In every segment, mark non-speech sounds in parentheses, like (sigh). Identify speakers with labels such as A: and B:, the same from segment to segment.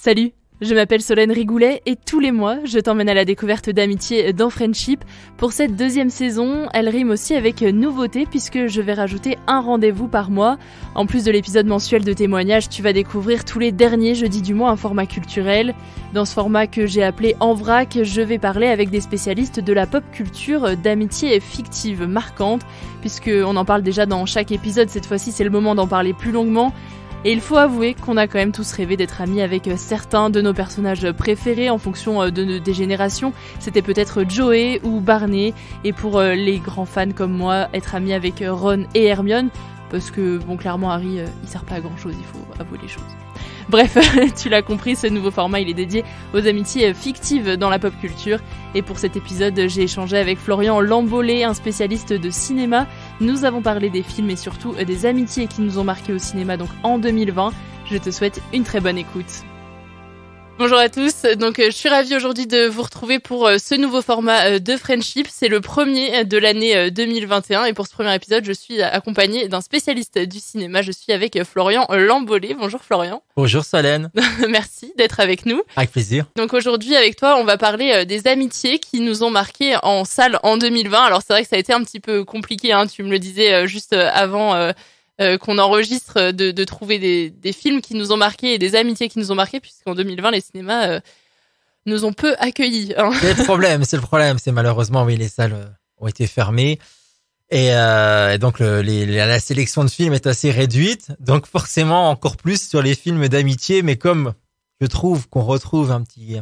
A: Salut, je m'appelle Solène Rigoulet et tous les mois, je t'emmène à la découverte d'amitié dans Friendship. Pour cette deuxième saison, elle rime aussi avec nouveauté puisque je vais rajouter un rendez-vous par mois. En plus de l'épisode mensuel de témoignages, tu vas découvrir tous les derniers jeudis du mois un format culturel. Dans ce format que j'ai appelé En vrac, je vais parler avec des spécialistes de la pop culture d'amitié fictive marquante puisque on en parle déjà dans chaque épisode. Cette fois-ci, c'est le moment d'en parler plus longuement. Et il faut avouer qu'on a quand même tous rêvé d'être amis avec euh, certains de nos personnages préférés en fonction euh, de, des générations. C'était peut-être Joey ou Barney. Et pour euh, les grands fans comme moi, être ami avec Ron et Hermione. Parce que, bon, clairement, Harry, il sert pas à grand chose, il faut avouer les choses. (laughs) Bref, (laughs) tu l'as compris, ce nouveau format, il est dédié aux amitiés fictives dans la pop culture. Et pour cet épisode, j'ai échangé avec Florian Lambolé, un spécialiste de cinéma. Nous avons parlé des films et surtout des amitiés qui nous ont marqué au cinéma donc en 2020. Je te souhaite une très bonne écoute. Bonjour à tous. Donc, euh, je suis ravie aujourd'hui de vous retrouver pour euh, ce nouveau format euh, de Friendship. C'est le premier de l'année 2021 et pour ce premier épisode, je suis accompagnée d'un spécialiste du cinéma. Je suis avec Florian Lambolé. Bonjour Florian.
B: Bonjour Solène. (laughs)
A: Merci d'être avec nous.
B: Avec plaisir.
A: Donc aujourd'hui, avec toi, on va parler des amitiés qui nous ont marqués en salle en 2020. Alors c'est vrai que ça a été un petit peu compliqué. Hein. Tu me le disais juste avant euh, qu'on enregistre de, trouver des, films qui nous ont marqués et des amitiés qui nous ont marqués, puisqu'en 2020, les cinémas euh, nous ont peu accueillis.
B: Hein. C'est le problème, c'est le problème. C'est malheureusement, oui, les salles euh, ont été fermées. Et, donc la sélection de films est assez réduite, donc forcément encore plus sur les films d'amitié. Mais comme je trouve qu'on retrouve un petit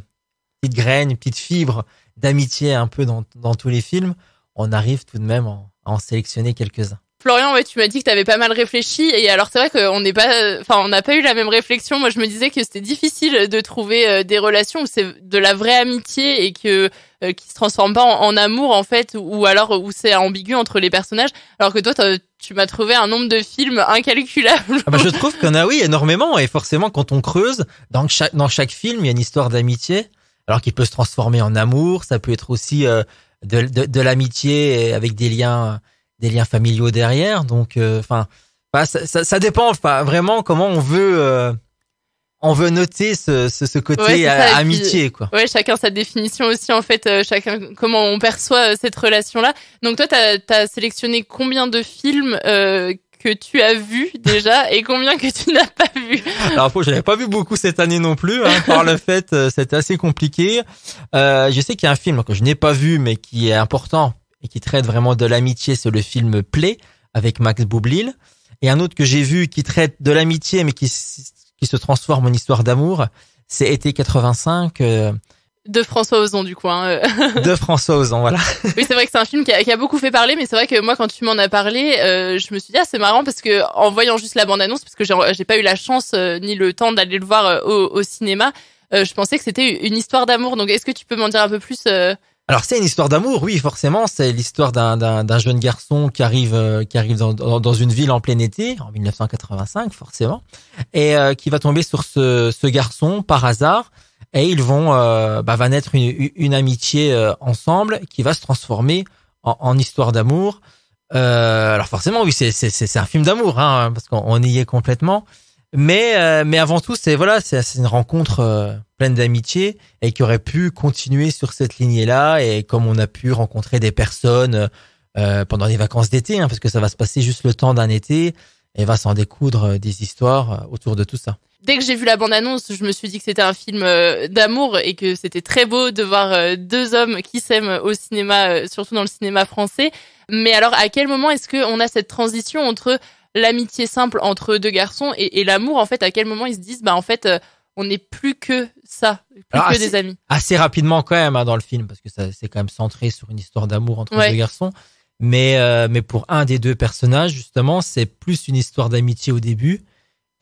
B: petite graine, une petite fibre d'amitié un peu dans tous les films, on arrive tout de même à en sélectionner quelques-uns.
A: Florian, tu m'as dit que tu avais pas mal réfléchi et alors c'est vrai qu'on n'a pas eu la même réflexion. Moi, je me disais que c'était difficile de trouver euh, des relations où c'est de la vraie amitié et que euh, qui se transforme pas en, amour en fait, ou, alors où c'est ambigu entre les personnages. Alors que toi, tu m'as trouvé un nombre de films incalculable.
B: Ah bah, je trouve qu'on a oui énormément et forcément quand on creuse dans chaque film, il y a une histoire d'amitié. Alors qu'il peut se transformer en amour, ça peut être aussi euh, de l'amitié avec des liens des liens familiaux derrière. Donc, euh, enfin, ça, ça, ça, dépend. Enfin, vraiment, comment on veut. Euh, on veut noter ce, ce, ce côté amitié, quoi.
A: Ouais, chacun sa définition aussi, en fait, euh, chacun comment on perçoit cette relation-là. Donc toi, t'as as sélectionné combien de films que tu as vu déjà (laughs) et combien que tu n'as pas vu
B: Alors, je n'avais pas vu beaucoup cette année non plus, hein, par le (laughs) fait, c'était assez compliqué. je sais qu'il y a un film que je n'ai pas vu, mais qui est important et qui traite vraiment de l'amitié, c'est le film Play avec Max Boublil. Et un autre que j'ai vu qui traite de l'amitié mais qui, qui se transforme en histoire d'amour, c'est Été 85. Euh,
A: de François Ozon du coup. Hein. (laughs)
B: de François Ozon, voilà.
A: oui, c'est vrai que c'est un film qui a, qui a, beaucoup fait parler, mais c'est vrai que moi, quand tu m'en as parlé, euh, je me suis dit ah c'est marrant parce que en voyant juste la bande annonce, parce que j'ai pas eu la chance euh, ni le temps d'aller le voir au, au, cinéma, je pensais que c'était une histoire d'amour. Donc est-ce que tu peux m'en dire un peu plus
B: alors c'est une histoire d'amour, oui, forcément. C'est l'histoire d'un jeune garçon qui arrive euh, qui arrive dans, dans, une ville en plein été, en 1985, forcément, et euh, qui va tomber sur ce, ce garçon par hasard. Et ils vont euh, bah, va naître une, une amitié ensemble qui va se transformer en, en histoire d'amour. alors forcément, oui, c'est c'est un film d'amour, hein, parce qu'on y est complètement. Mais mais avant tout, c'est voilà, c'est une rencontre pleine d'amitié et qui aurait pu continuer sur cette lignée-là et comme on a pu rencontrer des personnes euh, pendant les vacances d'été, hein, parce que ça va se passer juste le temps d'un été et va s'en découdre euh, des histoires euh, autour de tout ça.
A: Dès que j'ai vu la bande-annonce, je me suis dit que c'était un film d'amour et que c'était très beau de voir deux hommes qui s'aiment au cinéma, surtout dans le cinéma français. Mais alors, à quel moment est-ce qu'on a cette transition entre l'amitié simple entre deux garçons et, et l'amour En fait, à quel moment ils se disent, bah en fait, on n'est plus que ça, plus que des amis.
B: Assez rapidement quand même hein, dans le film, parce que ça c'est quand même centré sur une histoire d'amour entre deux garçons. Mais euh, mais pour un des deux personnages justement, c'est plus une histoire d'amitié au début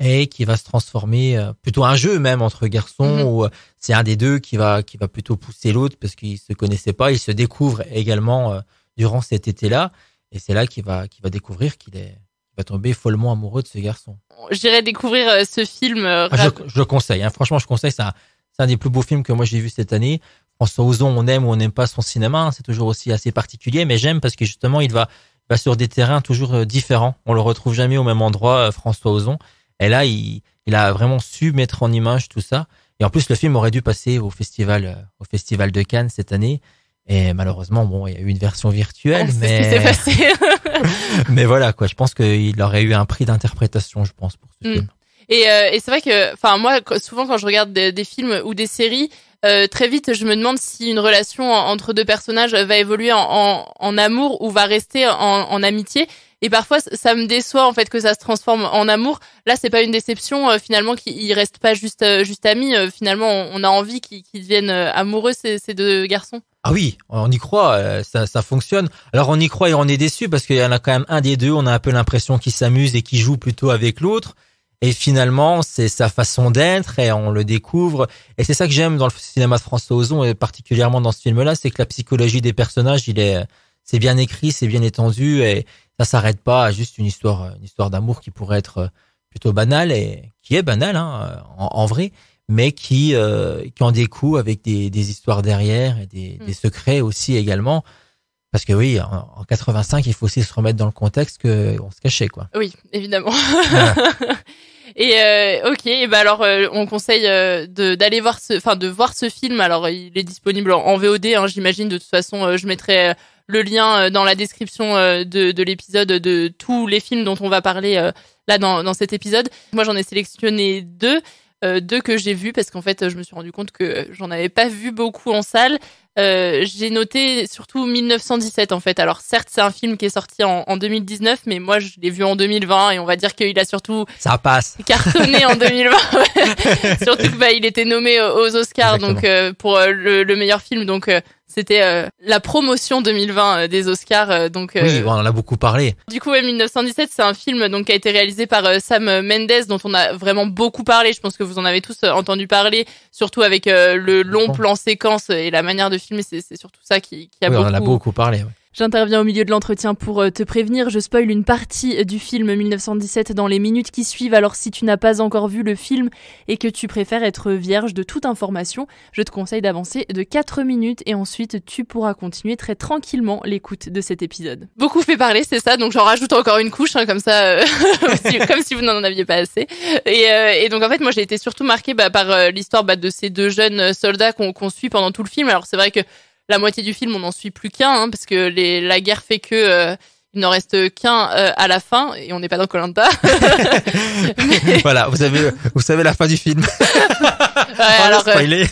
B: et qui va se transformer euh, plutôt un jeu même entre garçons mhm. où euh, c'est un des deux qui va qui va plutôt pousser l'autre parce qu'ils se connaissaient pas, ils se découvrent également durant cet été-là et c'est là qu'il va qu'il va découvrir qu'il est va tomber follement amoureux de ce garçon.
A: J'irai découvrir euh, ce film. Euh,
B: ah, je, le conseille. Hein. Franchement, je conseille. C'est un, un, des plus beaux films que moi j'ai vu cette année. François Ozon, on aime ou on n'aime pas son cinéma. Hein. C'est toujours aussi assez particulier, mais j'aime parce que justement, il va, va sur des terrains toujours euh, différents. On le retrouve jamais au même endroit, François Ozon. Et là, il, il a vraiment su mettre en image tout ça. Et en plus, le film aurait dû passer au festival, au festival de Cannes cette année. Et malheureusement, bon, il y a eu une version virtuelle,
A: Ah,
B: mais
A: C'est ce qui s'est passé. (laughs) (laughs)
B: mais voilà quoi. Je pense qu'il aurait eu un prix d'interprétation, je pense, pour ce
A: Mm.
B: film.
A: Et, euh, et c'est vrai que, enfin moi, souvent quand je regarde des, des films ou des séries, euh, très vite je me demande si une relation en- entre deux personnages va évoluer en, en, en amour ou va rester en, en amitié. Et parfois ça me déçoit en fait que ça se transforme en amour. Là c'est pas une déception euh, finalement qu'ils restent pas juste juste amis. Finalement on, a envie qu'ils deviennent amoureux ces, ces deux garçons.
B: Ah oui, on y croit, euh, ça, ça fonctionne. Alors on y croit et on est déçu parce qu'il y en a quand même un des deux, on a un peu l'impression qu'il s'amuse et qu'il joue plutôt avec l'autre. Et finalement, c'est sa façon d'être et on le découvre. Et c'est ça que j'aime dans le cinéma de François Ozon et particulièrement dans ce film-là, c'est que la psychologie des personnages, il est, c'est bien écrit, c'est bien étendu et ça s'arrête pas à juste une histoire, une histoire d'amour qui pourrait être plutôt banale et qui est banale hein, en vrai, mais qui, euh, qui en découle avec des, des histoires derrière et des,
A: Mm.
B: des secrets aussi également. Parce que oui, en, en 85, il faut aussi se remettre dans le contexte que on se cachait quoi.
A: Oui, évidemment.
B: Voilà. (laughs)
A: et euh, ok, et ben alors euh, on conseille euh, de d'aller voir ce, enfin de voir ce film. Alors il est disponible en, en VOD, hein, j'imagine. De toute façon, euh, je mettrai euh, le lien euh, dans la description euh, de, de l'épisode de tous les films dont on va parler euh, là dans, dans cet épisode. Moi, j'en ai sélectionné deux. Euh, deux que j'ai vus parce qu'en fait je me suis rendu compte que j'en avais pas vu beaucoup en salle. Euh, j'ai noté surtout 1917 en fait. Alors certes c'est un film qui est sorti en, en 2019 mais moi je l'ai vu en 2020 et on va dire qu'il a surtout
B: Ça passe. (laughs)
A: cartonné en 2020. ouais. (laughs) surtout que bah, il était nommé aux Oscars
B: Exactement.
A: donc euh, pour euh, le, le meilleur film donc euh, c'était la promotion 2020 euh, des Oscars donc
B: Oui, on en a beaucoup parlé.
A: du coup, ouais, 1917, c'est un film donc qui a été réalisé par Sam Mendes, dont on a vraiment beaucoup parlé. Je pense que vous en avez tous entendu parler, surtout avec le long plan séquence et la manière de filmer. C'est c'est surtout ça qui, qui a
B: Oui,
A: beaucoup.
B: on en a beaucoup parlé. ouais.
A: J'interviens au milieu de l'entretien pour euh, te prévenir, je spoil une partie du film 1917 dans les minutes qui suivent, alors si tu n'as pas encore vu le film et que tu préfères être vierge de toute information, je te conseille d'avancer de 4 minutes et ensuite tu pourras continuer très tranquillement l'écoute de cet épisode. Beaucoup fait parler, c'est ça, donc j'en rajoute encore une couche, hein, comme ça, euh, (laughs) comme si vous n'en aviez pas assez. Et, euh, donc en fait, moi j'ai été surtout marquée bah, par euh, l'histoire bah, de ces deux jeunes soldats qu'on suit pendant tout le film. Alors c'est vrai que la moitié du film, on n'en suit plus qu'un, hein, parce que les, la guerre fait que euh, il n'en reste qu'un euh, à la fin, et on n'est pas dans Colanta. (laughs)
B: voilà, vous savez, vous savez la fin du film. (laughs)
A: alors, euh,
B: spoiler.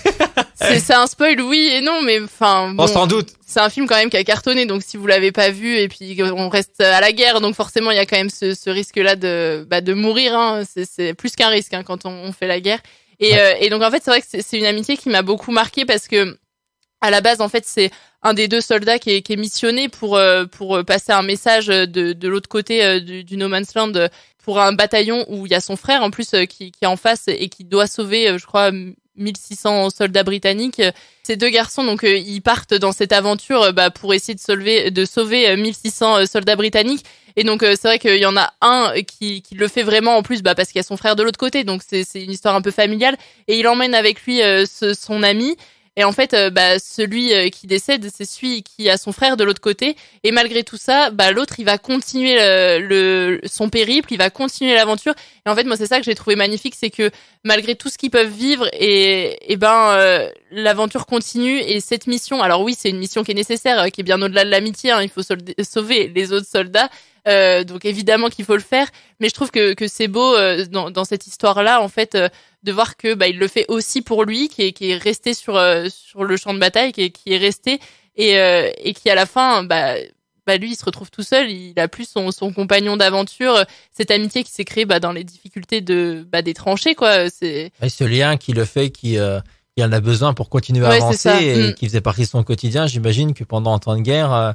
A: c'est c'est un spoil, oui et non, mais enfin, bon,
B: sans doute.
A: c'est un film quand même qui a cartonné, donc si vous l'avez pas vu, et puis on reste à la guerre, donc forcément il y a quand même ce, ce risque-là de, bah, de mourir. Hein. C'est- plus qu'un risque hein, quand on, on fait la guerre. Et,
B: Ouais.
A: euh, et donc en fait c'est vrai que c'est c'est une amitié qui m'a beaucoup marqué parce que à la base en fait c'est un des deux soldats qui est, qui est missionné pour euh, pour passer un message de, de l'autre côté euh, du, du No Man's Land euh, pour un bataillon où il y a son frère en plus euh, qui, qui est en face et qui doit sauver euh, je crois 1600 soldats britanniques. Ces deux garçons donc euh, ils partent dans cette aventure euh, bah, pour essayer de sauver de sauver euh, 1600 euh, soldats britanniques. Et donc euh, c'est vrai qu'il y en a un qui, qui le fait vraiment en plus bah, parce qu'il y a son frère de l'autre côté. Donc c'est une histoire un peu familiale. Et il emmène avec lui euh, ce- son ami et en fait, euh, bah, celui euh, qui décède, c'est celui qui a son frère de l'autre côté. Et malgré tout ça, bah, l'autre, il va continuer le, le- son périple, il va continuer l'aventure. Et en fait, moi, c'est ça que j'ai trouvé magnifique, c'est que malgré tout ce qu'ils peuvent vivre, et, et ben, euh, l'aventure continue. Et cette mission, alors oui, c'est une mission qui est nécessaire, euh, qui est bien au-delà de l'amitié. Hein, il faut sauver les autres soldats. Euh, donc évidemment qu'il faut le faire, mais je trouve que, que c'est beau euh, dans, dans cette histoire-là, en fait, euh, de voir que bah, il le fait aussi pour lui, qui est, qui est resté sur euh, sur le champ de bataille, qui est, qui est resté et euh, et qui à la fin, bah, bah lui, il se retrouve tout seul, il a plus son son compagnon d'aventure, cette amitié qui s'est créée bah, dans les difficultés de bah, des tranchées, quoi. C'est
B: Et ce lien qui le fait, qui, euh, qui en a besoin pour continuer à
A: Ouais,
B: avancer et
A: Mm.
B: qui faisait partie de son quotidien. J'imagine que pendant un temps de guerre,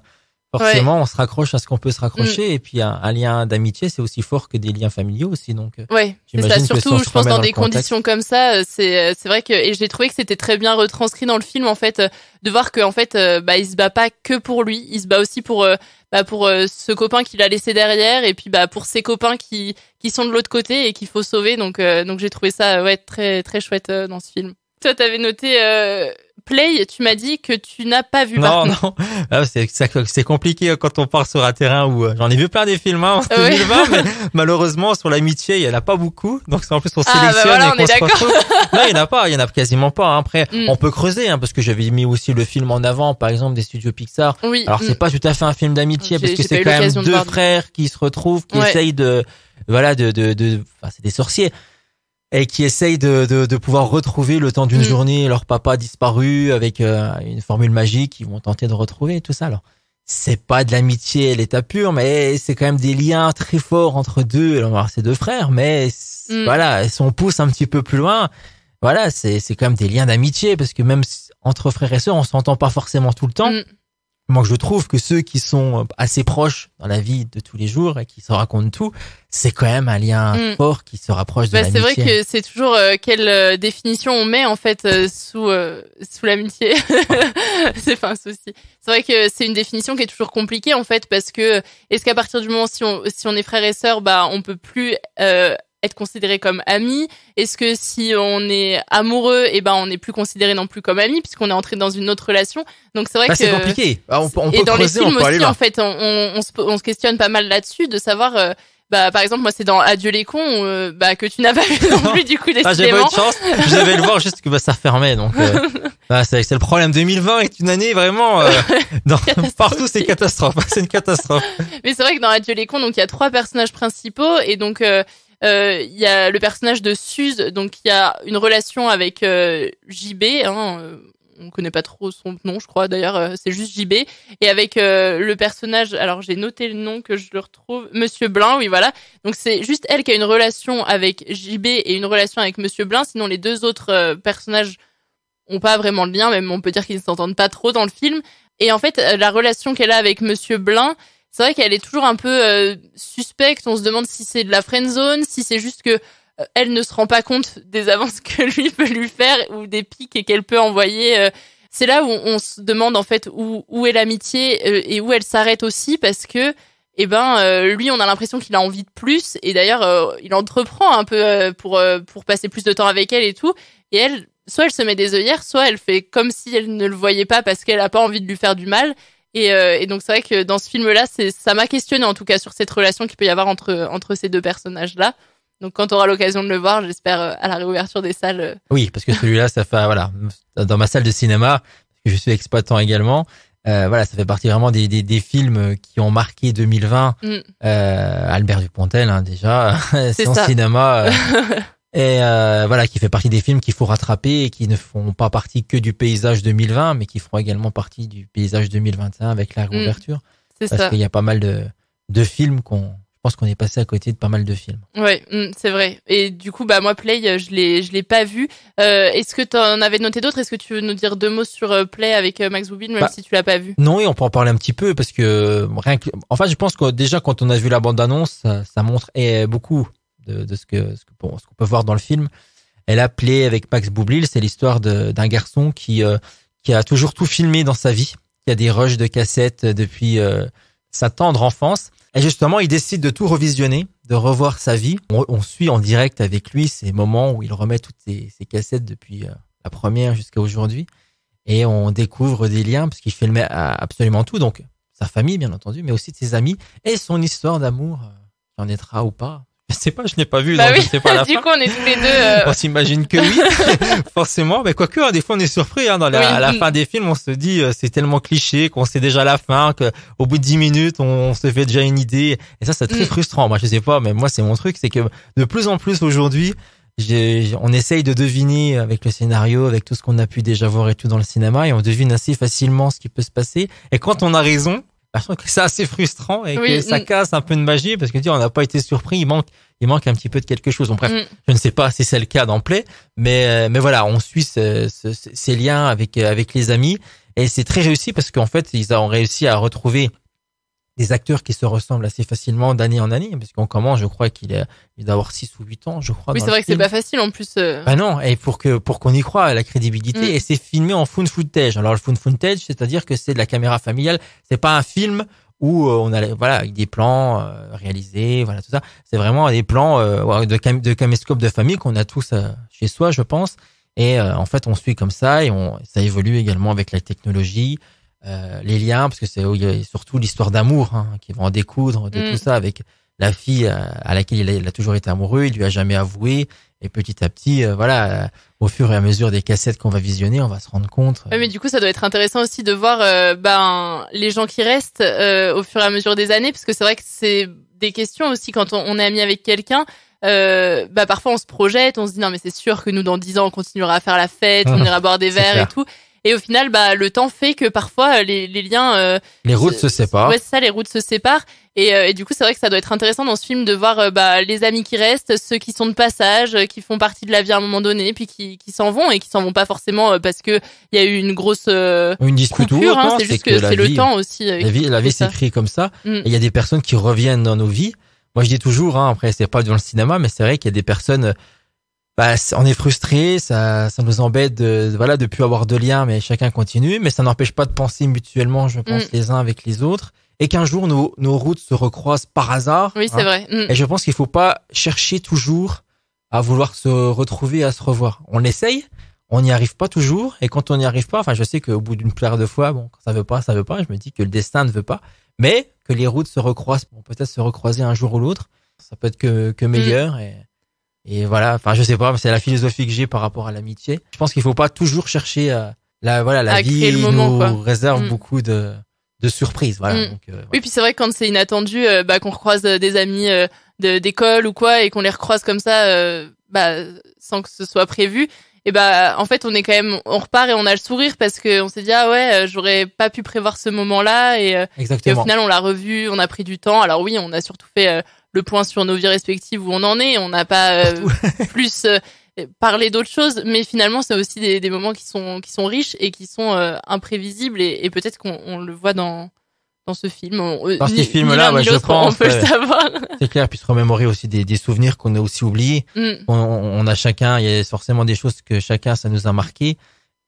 B: forcément, on se raccroche à ce qu'on peut se raccrocher. Et puis, un, un lien d'amitié, c'est aussi fort que des liens familiaux aussi. Donc, euh,
A: Ouais, c'est ça.
B: Si
A: Surtout, je
B: se
A: pense dans
B: dans
A: des
B: contexte-
A: conditions comme ça, euh, c'est euh, c'est vrai que et j'ai trouvé que c'était très bien retranscrit dans le film en fait, de voir que en fait, bah il se bat pas que pour lui, il se bat aussi pour bah pour ce copain qu'il a laissé derrière et puis bah pour ses copains qui qui sont de l'autre côté et qu'il faut sauver. Donc euh, donc j'ai trouvé ça ouais très très chouette dans ce film. Toi, t'avais noté euh, Play, tu m'as dit que tu n'as pas vu.
B: Non, non, ah, c'est c'est compliqué quand on part sur un terrain où euh, j'en ai vu plein des films hein, (laughs) en 2020, mais malheureusement sur l'amitié il y en a pas beaucoup, donc c'est en plus on ah, bah sélectionne et qu'on se retrouve. Non, il y en a pas, il y en a quasiment pas. Hein. Après, mm. on peut creuser hein, parce que j'avais mis aussi le film en avant, par exemple des studios Pixar.
A: Oui.
B: Alors c'est mm. pas tout à fait un film d'amitié parce que c'est quand même deux frères qui se retrouvent, qui essayent de voilà de de, de... Enfin, c'est des sorciers et qui essayent de, de, de, pouvoir retrouver le temps d'une mm. journée leur papa disparu avec euh, une formule magique qu'ils vont tenter de retrouver tout ça. Alors c'est pas de l'amitié à l'état pur, mais c'est quand même des liens très forts entre deux, alors ces deux frères. Mais mm. voilà, si on pousse un petit peu plus loin, voilà, c'est c'est quand même des liens d'amitié parce que même entre frères et sœurs, on s'entend pas forcément tout le temps. Mm moi je trouve que ceux qui sont euh, assez proches dans la vie de tous les jours et qui se racontent tout, c'est quand même un lien mm. fort qui se rapproche de bah,
A: l'amitié. C'est vrai que c'est toujours euh, quelle euh, définition on met en fait sous sous l'amitié. (laughs) c'est pas un souci. C'est vrai que c'est une définition qui est toujours compliquée en fait parce que est-ce qu'à partir du moment si on si on est frère et sœur, bah on peut plus être considéré comme ami Est-ce que si on est amoureux, et eh ben on n'est plus considéré non plus comme ami puisqu'on est entré dans une autre relation. Donc c'est vrai bah, que
B: c'est compliqué.
A: Ah,
B: on, on
A: et dans
B: les
A: films aussi, en fait, on, on, se, on, se, questionne pas mal là-dessus de savoir. Euh, bah par exemple moi c'est dans Adieu les cons euh, bah que tu n'as pas vu non plus du coup décidément.
B: Ah, j'ai pas eu de chance. Je devais le voir juste que bah, ça fermait donc euh, (laughs) bah, c'est le problème 2020 est une année vraiment euh, (laughs) dans, partout c'est catastrophe (laughs) c'est une catastrophe.
A: Mais c'est vrai que dans Adieu les cons donc il y a trois personnages principaux et donc il y a le personnage de Suze, donc il y a une relation avec euh, JB. Hein, euh, on connaît pas trop son nom, je crois. D'ailleurs, c'est juste JB. Et avec le personnage, alors j'ai noté le nom que je le retrouve, Monsieur Blin. Oui, voilà. Donc c'est juste elle qui a une relation avec JB et une relation avec Monsieur Blin. Sinon, les deux autres personnages ont pas vraiment de lien. Même on peut dire qu'ils ne s'entendent pas trop dans le film. Et en fait, la relation qu'elle a avec Monsieur Blin, c'est vrai qu'elle est toujours un peu euh, suspecte. On se demande si c'est de la friend zone, si c'est juste que euh, elle ne se rend pas compte des (laughs) avances que lui peut lui faire ou des pics qu'elle peut envoyer. Euh. c'est là où on se demande en fait où, où est l'amitié et où elle s'arrête aussi parce que eh ben lui on a l'impression qu'il a envie de plus et d'ailleurs il entreprend un peu pour pour passer plus de temps avec elle et tout et elle soit elle se met des œillères soit elle fait comme si elle ne le voyait pas parce qu'elle a pas envie de lui faire du mal euh, et, donc c'est vrai que dans ce film-là, ça m'a questionné en tout cas sur cette relation qu'il peut y avoir entre entre ces deux personnages-là. Donc quand on aura l'occasion de le voir, j'espère euh, à la réouverture des salles. Euh.
B: Oui, parce que celui-là, ça fait voilà, dans ma salle de cinéma, je suis exploitant également. voilà, ça fait partie vraiment des, des, des films qui ont marqué 2020. Mm. Albert Dupontel, hein, déjà, (laughs) c'est son cinéma. (laughs) et euh, voilà qui fait partie des films qu'il faut rattraper et qui ne font pas partie que du paysage 2020 mais qui feront également partie du paysage 2021 avec la mm. réouverture c'est parce qu'il y a pas mal de de films qu'on je pense qu'on est passé à côté de pas mal de films.
A: Ouais, mm, c'est vrai. Et du coup, bah moi Play, je l'ai, je l'ai pas vu. Euh, est-ce que tu en avais noté d'autres? Est-ce que tu veux nous dire deux mots sur euh, Play avec euh, Max Boubin, même bah, si tu l'as pas vu?
B: Non, et on peut en parler un petit peu parce que rien que, enfin, je pense que déjà quand on a vu la bande annonce, ça, ça montre et beaucoup de, ce que ce qu'on peut voir dans le film. Elle a appelé avec Max Boublil, c'est l'histoire d'un garçon qui euh, qui a toujours tout filmé dans sa vie, qui a des rushs de cassettes depuis euh, sa tendre enfance. Et justement, il décide de tout revisionner, de revoir sa vie. On, suit en direct avec lui ces moments où il remet toutes ses, cassettes depuis euh, la première jusqu'à aujourd'hui. Et on découvre des liens, parce qu'il filmait absolument tout. Donc, sa famille, bien entendu, mais aussi ses amis et son histoire d'amour, qui en être ou pas. Je sais pas, je n'ai pas vu,
A: bah
B: donc je sais pas la (laughs)
A: du coup, on est tous les deux. Euh...
B: On s'imagine que oui, (laughs) forcément. Mais quoique, hein, des fois, on est surpris. Hein, dans la, à la fin des films, on se dit euh, c'est tellement cliché qu'on sait déjà la fin, qu'au bout de dix minutes, on, se fait déjà une idée. Et ça, c'est très mm. frustrant. Moi, je sais pas, mais moi, c'est mon truc, c'est que de plus en plus aujourd'hui, on essaye de deviner avec le scénario, avec tout ce qu'on a pu déjà voir et tout dans le cinéma, et on devine assez facilement ce qui peut se passer. Et quand on a raison, (laughs) c'est assez frustrant et que ça mm. casse un peu de magie parce que on n'a pas été surpris, il manque, il manque un petit peu de quelque chose. Donc bref, mm. je ne sais pas si c'est le cas dans Play, mais euh, mais voilà, on suit ces liens avec avec les amis et c'est très réussi parce qu'en fait ils ont réussi à retrouver des acteurs qui se ressemblent assez facilement d'année en année, parce qu'on commence, je crois qu'il est, il doit avoir 6 ou 8 ans, je crois.
A: Oui, c'est vrai que c'est pas facile en plus. Euh...
B: Bah non, et pour que, pour qu'on y croit la crédibilité, mm. et c'est filmé en found footage. Alors le found footage, c'est-à-dire que c'est de la caméra familiale, c'est pas un film où euh, on a, voilà, avec des plans euh, réalisés, voilà, tout ça. C'est vraiment des plans euh, de, cam de caméscope de famille qu'on a tous chez soi, je pense. Et en fait, on suit comme ça et on, ça évolue également avec la technologie, euh, les liens, parce que c'est surtout l'histoire d'amour hein, qui va en découdre de
A: Mm.
B: tout ça avec la fille euh, à laquelle il a, il a toujours été amoureux, il lui a jamais avoué. Et petit à petit, euh, voilà, euh, au fur et à mesure des cassettes qu'on va visionner, on va se rendre compte. euh,
A: Ouais, mais du coup, ça doit être intéressant aussi de voir ben les gens qui restent euh, au fur et à mesure des années, parce que c'est vrai que c'est des questions aussi quand on, on est ami avec quelqu'un. Euh, bah parfois on se projette, on se dit non mais c'est sûr que nous dans dix ans on continuera à faire la fête, on (laughs) ira boire des verres
B: clair.
A: et tout. Et au final, bah le temps fait que parfois les, les liens, euh,
B: les routes se séparent.
A: ouais c'est ça, les routes se séparent. Et, euh, et du coup, c'est vrai que ça doit être intéressant dans ce film de voir euh, bah, les amis qui restent, ceux qui sont de passage, euh, qui font partie de la vie à un moment donné, puis qui, qui s'en vont et qui s'en vont pas forcément euh, parce que il y a eu une grosse euh,
B: Une dispute
A: coupure. hein,
B: non,
A: c'est juste
B: que,
A: c'est le temps aussi. euh,
B: La vie, la vie s'écrit comme ça.
A: Mm.
B: Et il y a des personnes qui reviennent dans nos vies. Moi, je dis toujours, hein, après, c'est pas dans le cinéma, mais c'est vrai qu'il y a des personnes, euh, bah, on est frustré, ça, ça nous embête de, voilà, de plus avoir de lien, mais chacun continue, mais ça n'empêche pas de penser mutuellement, je pense,
A: Mm.
B: les uns avec les autres, et qu'un jour, nos, nos routes se recroisent par hasard.
A: Oui, c'est
B: hein.
A: vrai. Mm.
B: Et je pense qu'il faut pas chercher toujours à vouloir se retrouver, à se revoir. On essaye, on n'y arrive pas toujours, et quand on n'y arrive pas, enfin, je sais qu'au bout d'une paire de fois, bon, quand ça veut pas, ça veut pas, je me dis que le destin ne veut pas, mais que les routes se recroisent, vont peut-être se recroiser un jour ou l'autre, ça peut être que, que meilleur, et, et voilà, enfin, je sais pas, c'est la philosophie que j'ai par rapport à l'amitié. Je pense qu'il faut pas toujours chercher, euh, la, voilà, la
A: À
B: vie
A: créer le moment,
B: nous
A: quoi.
B: réserve
A: Mm.
B: beaucoup de, de surprises, voilà.
A: Mm.
B: Donc, euh, voilà.
A: Oui, puis c'est vrai que quand c'est inattendu, euh, bah, qu'on recroise des amis euh, d'école ou quoi, et qu'on les recroise comme ça, euh, bah, sans que ce soit prévu, et bah, en fait, on est quand même, on repart et on a le sourire parce que on s'est dit ah ouais, j'aurais pas pu prévoir ce moment-là, et, euh, et au final, on l'a revu, on a pris du temps. Alors oui, on a surtout fait euh, le point sur nos vies respectives où on en est. On n'a pas euh, (laughs) plus euh, parlé d'autres choses, mais finalement, c'est aussi des, des moments qui sont qui sont riches et qui sont euh, imprévisibles et, et peut-être qu'on on le voit dans dans ce film. On-
B: Dans ouais,
A: ni
B: je
A: l'autre, on
B: pense,
A: peut
B: ouais.
A: le savoir. (laughs)
B: C'est clair, puis se remémorer aussi des, des souvenirs qu'on a aussi oubliés.
A: Mm.
B: On, on a chacun, il y a forcément des choses que chacun ça nous a marqué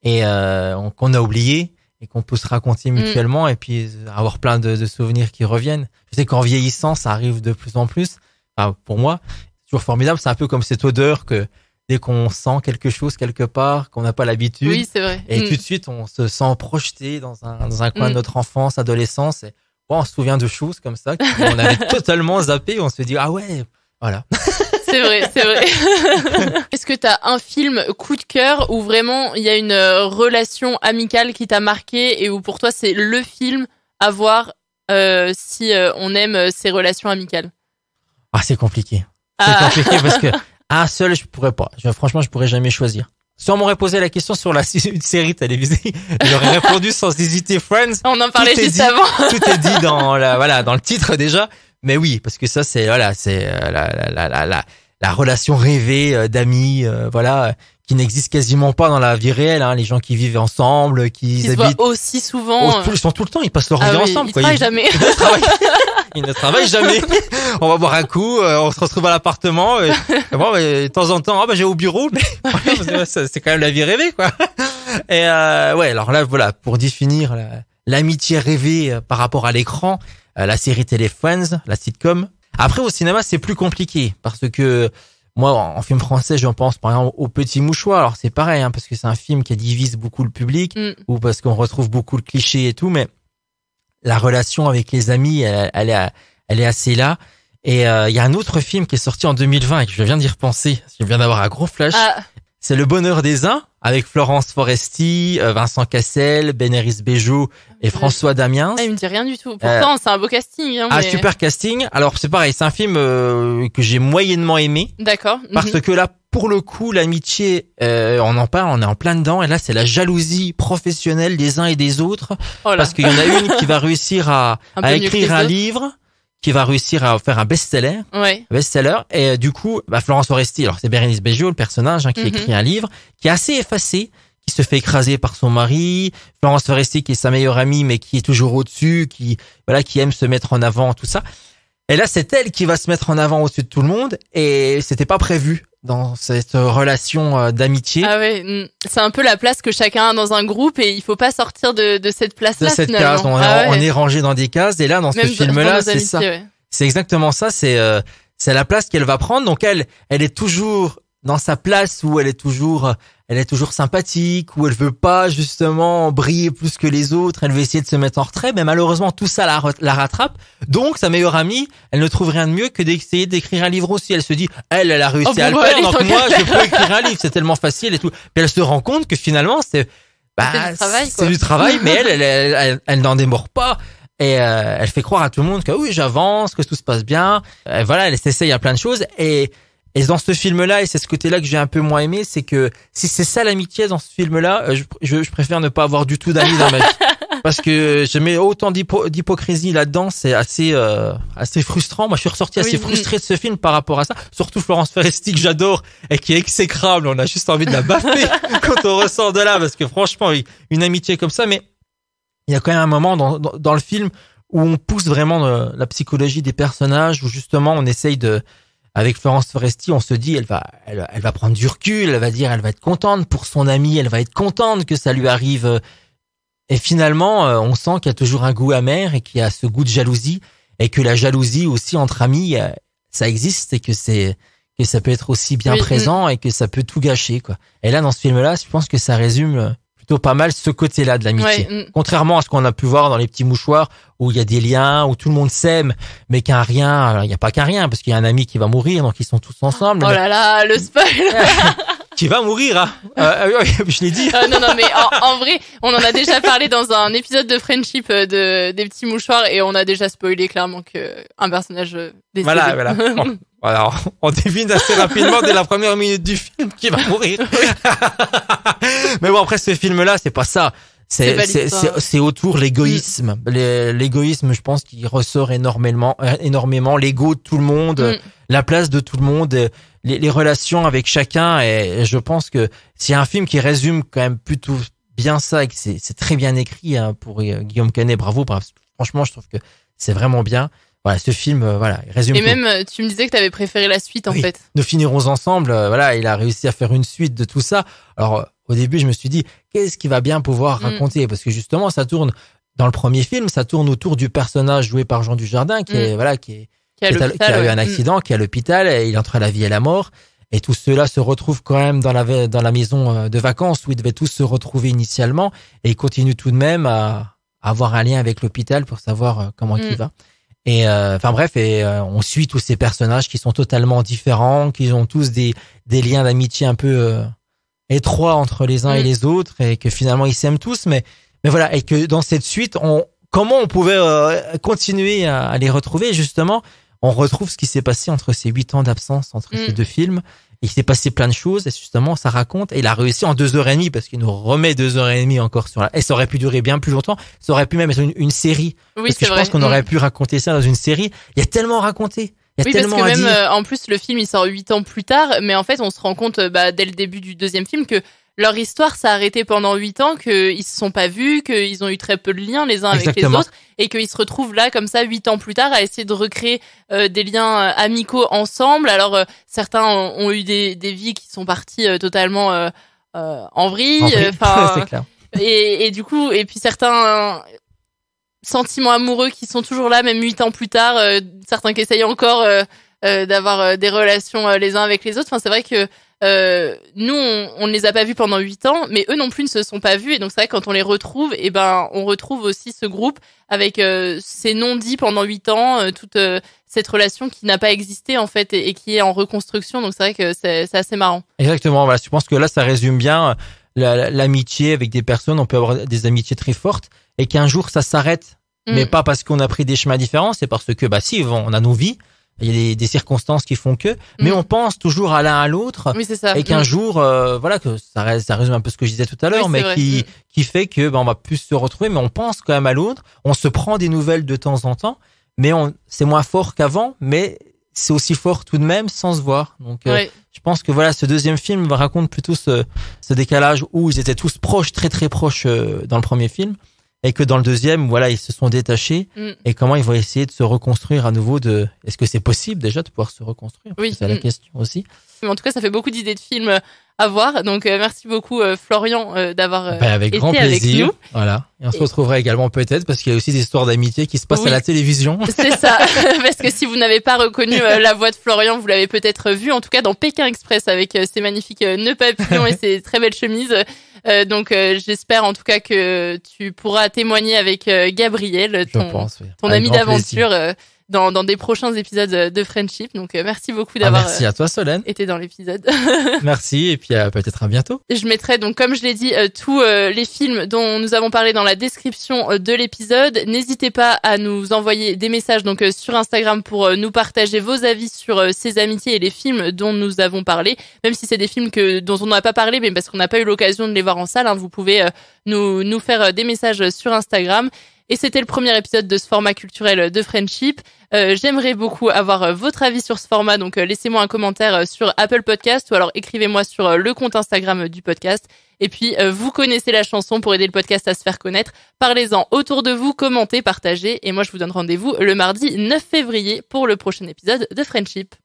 B: et euh, on- qu'on a oublié et qu'on peut se raconter mutuellement et puis avoir plein de, de souvenirs qui reviennent. Je sais qu'en vieillissant, ça arrive de plus en plus. Enfin, pour moi, c'est toujours formidable. C'est un peu comme cette odeur que dès qu'on sent quelque chose quelque part, qu'on n'a pas l'habitude,
A: Oui, c'est vrai.
B: et
A: Mm.
B: tout de suite on se sent projeté dans un, dans un coin
A: Mm.
B: de notre enfance, adolescence. Et, on se souvient de choses comme ça qu'on avait (laughs) totalement zappé. On se dit ah ouais, voilà.
A: C'est vrai, c'est vrai. (laughs) Est-ce que t'as un film coup de cœur où vraiment il y a une euh, relation amicale qui t'a marqué et où pour toi c'est le film à voir euh, si euh, on aime ces relations amicales?
B: Ah, c'est compliqué. C'est
A: Ah.
B: compliqué parce que (laughs) un seul, je pourrais pas. Je- franchement, je pourrais jamais choisir. Si on m'aurait posé la question sur la (laughs) une série télévisée, j'aurais répondu sans hésiter Friends.
A: On en parlait juste
B: dit.
A: avant.
B: Tout est dit dans la, voilà, dans le titre déjà. Mais oui, parce que ça, c'est, voilà, c'est euh, la, la, la, la, la, la relation rêvée euh, d'amis, euh, voilà, euh, qui n'existe quasiment pas dans la vie réelle, hein, les gens qui vivent ensemble, qui
A: Qui se
B: habitent,
A: aussi souvent.
B: Tout- ils sont tout le temps, ils passent leur
A: Ah
B: vie
A: oui,
B: ensemble,
A: ils
B: quoi.
A: travaillent
B: Ils-
A: jamais. (laughs)
B: ils ne travaillent, ils ne travaillent jamais. on va boire un coup, euh, on se retrouve à l'appartement. Et, et bon, mais, de temps en temps, ah bah j'ai au bureau, mais (laughs) c'est quand même la vie rêvée, quoi. Et euh, ouais, alors là, voilà, pour définir la- l'amitié rêvée euh, par rapport à l'écran, euh, la série télé Friends, la sitcom. Après, au cinéma, c'est plus compliqué parce que moi, en film français, je pense par exemple au Petit Mouchoir. Alors c'est pareil, hein, parce que c'est un film qui divise beaucoup le public
A: Mm.
B: ou parce qu'on retrouve beaucoup le cliché et tout, mais la relation avec les amis, elle, elle est, elle est assez là. Et euh, il y a un autre film qui est sorti en 2020 et que je viens d'y repenser. Je viens d'avoir un gros flash.
A: Ah,
B: C'est Le Bonheur des uns avec Florence Foresti, euh, Vincent Cassel, Bénéris Bejo et François Damiens.
A: ah, il me dit rien du tout. Pourtant, c'est un beau casting. Hein,
B: Ah
A: mais-
B: super casting. Alors c'est pareil, c'est un film euh, que j'ai moyennement aimé
A: D'accord.
B: parce
A: Mhm.
B: que là pour le coup l'amitié, euh, on en parle, on est en plein dedans et là c'est la jalousie professionnelle des uns et des autres
A: Oh
B: parce qu'il y en a une qui va (laughs) réussir à, à écrire un
A: autres.
B: livre, qui va réussir à faire un best-seller,
A: Ouais.
B: best-seller et euh, du coup bah, Florence Foresti, alors c'est Bérénice Bejo le personnage hein, qui
A: Mhm.
B: écrit un livre qui est assez effacé qui se fait écraser par son mari, Florence Foresti qui est sa meilleure amie mais qui est toujours au-dessus, qui voilà qui aime se mettre en avant tout ça. Et là c'est elle qui va se mettre en avant au-dessus de tout le monde et c'était pas prévu dans cette relation euh, d'amitié.
A: Ah ouais, mm. c'est un peu la place que chacun a dans un groupe et il faut pas sortir de, de cette
B: de
A: place-là
B: cette
A: finalement.
B: case, on,
A: Ah
B: on
A: ouais.
B: est rangé dans des cases et là dans ce
A: Même
B: film-là c'est ça.
A: ouais.
B: C'est exactement ça. C'est euh, c'est la place qu'elle va prendre. Donc elle, elle est toujours dans sa place où elle est toujours elle est toujours sympathique où elle veut pas justement briller plus que les autres elle veut essayer de se mettre en retrait mais malheureusement tout ça la, la rattrape. Donc sa meilleure amie elle ne trouve rien de mieux que d'essayer d'écrire un livre aussi. Elle se dit elle elle a réussi
A: Oh,
B: à le
A: bon,
B: faire donc moi je peux écrire un livre. C'est tellement facile et tout. Puis elle se rend compte que finalement c'est bah,
A: C'est du travail,
B: du mais elle (laughs) elle, elle, elle- elle n'en démord pas. Et euh, elle fait croire à tout le monde que oui j'avance que tout se passe bien. Voilà elle s'essaye à plein de choses. Et et dans ce film-là, et c'est ce côté-là que j'ai un peu moins aimé, c'est que si c'est ça l'amitié dans ce film-là, euh, je, je, je préfère ne pas avoir du tout d'amis dans ma vie. (laughs) Parce que je mets autant d'hypo- d'hypocrisie là-dedans, c'est assez assez assez frustrant. Moi, je suis ressorti assez
A: Oui.
B: frustré de ce film par rapport à ça. Surtout Florence Foresti que j'adore et qui est exécrable. On a juste envie de la baffer (laughs) quand on ressort de là, parce que franchement, une amitié comme ça. Mais il y a quand même un moment dans, dans, dans le film où on pousse vraiment euh, la psychologie des personnages, où justement on essaye de avec Florence Foresti, on se dit, elle va, elle, elle va prendre du recul, elle va dire, elle va être contente pour son ami, elle va être contente que ça lui arrive. Et finalement, euh, on sent qu'il y a toujours un goût amer et qu'il y a ce goût de jalousie et que la jalousie aussi entre amis, euh, ça existe et que c'est que ça peut être aussi bien
A: Oui,
B: présent et que ça peut tout gâcher quoi. Et là, dans ce film-là, je pense que ça résume euh, plutôt pas mal ce côté-là de l'amitié.
A: Ouais, mm.
B: Contrairement à ce qu'on a pu voir dans les petits mouchoirs où il y a des liens, où tout le monde s'aime, mais qu'un rien, il n'y a pas qu'un rien, parce qu'il y a un ami qui va mourir, donc ils sont tous ensemble,
A: Oh
B: mais-
A: là là, le spoil. (laughs)
B: qui va mourir, hein. Euh, euh, (laughs) je l'ai dit.
A: Euh, non, non, mais en, en vrai, on en a déjà parlé dans un épisode de Friendship de, des petits mouchoirs et on a déjà spoilé clairement que un personnage décédé.
B: Voilà, voilà. (laughs) Bon, voilà, (laughs) on devine assez rapidement dès la première minute du film qui va mourir. (laughs) mais bon, après ce film-là, c'est pas ça.
A: C'est
B: autour l'égoïsme. Les- L'égoïsme, je pense, qu'il ressort énormément, euh, énormément. L'ego de tout le monde,
A: Mm.
B: la place de tout le monde, euh, les, les relations avec chacun. Et, je pense que c'est un film qui résume quand même plutôt bien ça et que c'est très bien écrit hein, pour euh, Guillaume Canet. Bravo, bravo. Franchement, je trouve que c'est vraiment bien. Voilà, ce film, euh, voilà, il résume
A: Et
B: tout.
A: même, euh, tu me disais que t'avais préféré la suite en
B: Oui.
A: fait.
B: Nous finirons ensemble. euh, voilà, il a réussi à faire une suite de tout ça. Alors, au début, je me suis dit, qu'est-ce qu'il va bien pouvoir
A: Mm.
B: raconter? Parce que justement, ça tourne dans le premier film, ça tourne autour du personnage joué par Jean Dujardin, qui est voilà, qui est
A: Qui a
B: qui, est a eu
A: ouais.
B: un
A: Mm.
B: accident, qui est à l'hôpital, et il est entre la vie et la mort. Et tout cela se retrouve quand même dans la dans la maison de vacances où ils devaient tous se retrouver initialement, et ils continuent tout de même à, à avoir un lien avec l'hôpital pour savoir comment
A: Mm.
B: il va. Et euh, enfin bref, et euh, on suit tous ces personnages qui sont totalement différents, qui ont tous des des liens d'amitié un peu euh, étroits entre les uns et
A: Mm.
B: les autres, et que finalement ils s'aiment tous, mais mais voilà, et que dans cette suite, on comment on pouvait euh, continuer à, à les retrouver? Justement on retrouve ce qui s'est passé entre ces huit ans d'absence entre
A: Mm.
B: ces deux films. Il s'est passé plein de choses et justement ça raconte. Et il a réussi en deux heures et demie parce qu'il nous remet deux heures et demie encore sur la. Et ça aurait pu durer bien plus longtemps. Ça aurait pu même être une, une série
A: Oui,
B: parce que je
A: vrai.
B: pense qu'on
A: Mm.
B: aurait pu raconter ça dans une série. Il y a tellement à raconter. Il y a
A: Oui, parce
B: tellement
A: que
B: à
A: même
B: dire.
A: euh, en plus le film il sort huit ans plus tard, mais en fait on se rend compte euh, bah, dès le début du deuxième film que leur histoire s'est arrêtée pendant huit ans, qu'ils se sont pas vus, qu'ils ont eu très peu de liens les uns avec les autres, et qu'ils se retrouvent là comme ça huit ans plus tard à essayer de recréer euh, des liens euh, amicaux ensemble. Alors euh, certains ont, ont eu des, des vies qui sont parties euh, totalement en vrille, enfin (laughs)
B: c'est clair.
A: et, et du coup, et puis certains sentiments amoureux qui sont toujours là, même huit ans plus tard, certains qui essayent encore d'avoir des relations les uns avec les autres. Enfin, c'est vrai que euh, nous, on, ne les a pas vus pendant huit ans, mais eux non plus ne se sont pas vus. Et donc c'est vrai que quand on les retrouve, et ben, on retrouve aussi ce groupe avec euh, ces non-dits pendant huit ans, euh, toute euh, cette relation qui n'a pas existé en fait et, et qui est en reconstruction. Donc c'est vrai que c'est assez marrant.
B: Exactement. Voilà, je pense que là, ça résume bien euh, la- la- l'amitié avec des personnes. On peut avoir des amitiés très fortes et qu'un jour ça s'arrête, mais
A: Mm.
B: pas parce qu'on a pris des chemins différents, c'est parce que bah si, on a nos vies, il y a des, des circonstances qui font que, mais
A: Mm.
B: on pense toujours à l'un à l'autre.
A: Oui, c'est ça.
B: Et qu'un
A: Mm.
B: jour, euh, voilà, que ça, ré- ça résume un peu ce que je disais tout à l'heure,
A: Oui,
B: mais
A: vrai.
B: qui,
A: Mm.
B: qui fait que ben, on va plus se retrouver, mais on pense quand même à l'autre. On se prend des nouvelles de temps en temps, mais on, c'est moins fort qu'avant, mais c'est aussi fort tout de même sans se voir. Donc, euh, je pense que voilà, ce deuxième film raconte plutôt ce, ce décalage où ils étaient tous proches, très très proches euh, dans le premier film. Et que dans le deuxième, voilà, ils se sont détachés
A: Mm.
B: et comment ils vont essayer de se reconstruire à nouveau. De, est-ce que c'est possible déjà de pouvoir se reconstruire?
A: Oui.
B: c'est la
A: Mm.
B: question aussi.
A: Mais en tout cas, ça fait beaucoup d'idées de films euh, à voir. Donc, euh, merci beaucoup, euh, Florian, euh, d'avoir
B: Ben, avec
A: été
B: grand
A: avec
B: plaisir.
A: nous.
B: Voilà. Et on se
A: Et-
B: retrouvera également peut-être parce qu'il y a aussi des histoires d'amitié qui se passent
A: Oui.
B: à la télévision. (laughs)
A: C'est ça, (laughs) parce que si vous n'avez pas reconnu la voix de Florian, vous l'avez peut-être vu, en tout cas dans Pékin Express avec ses magnifiques nœuds papillons et (laughs) ses très belles chemises. Euh, donc euh, j'espère en tout cas que tu pourras témoigner avec euh, Gabriel, ton,
B: pense. oui.
A: ton
B: Avec
A: ami d'aventure, euh, dans, dans des prochains épisodes euh, de Friendship. Donc euh, merci beaucoup
B: Ah,
A: d'avoir
B: merci
A: euh,
B: à toi, Solène.
A: été dans l'épisode. (laughs) (laughs)
B: merci et puis euh, peut-être à bientôt.
A: Je mettrai donc, comme je l'ai dit, euh, tous euh, les films dont nous avons parlé dans la description euh, de l'épisode. N'hésitez pas à nous envoyer des messages donc euh, sur Instagram pour euh, nous partager vos avis sur euh, ces amitiés et les films dont nous avons parlé. Même si c'est des films que dont on n'a pas parlé, mais parce qu'on n'a pas eu l'occasion de les voir en salle, hein, vous pouvez euh, nous nous faire euh, des messages sur Instagram. Et c'était le premier épisode de ce format culturel de Friendship. Euh, J'aimerais beaucoup avoir euh, votre avis sur ce format, donc euh, laissez-moi un commentaire sur Apple Podcast ou alors écrivez-moi sur le compte Instagram du podcast. Et puis, vous connaissez la chanson pour aider le podcast à se faire connaître. Parlez-en autour de vous, commentez, partagez. Et moi, je vous donne rendez-vous le mardi 9 février pour le prochain épisode de Friendship.